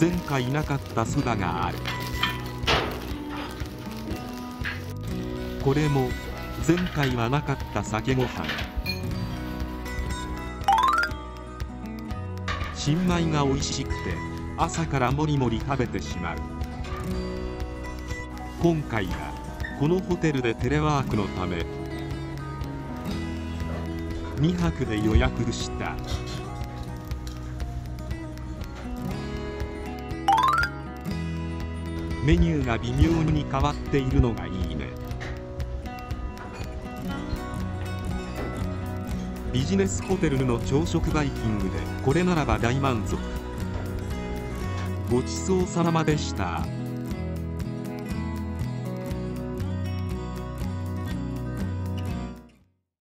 前回なかったソダがある。これも前回はなかった酒ご飯。新米が美味しくて朝からもりもり食べてしまう。今回はこのホテルでテレワークのため2泊で予約した。メニューが微妙に変わっているのがいいねビジネスホテルの朝食バイキングでこれならば大満足ごちそうさまでした。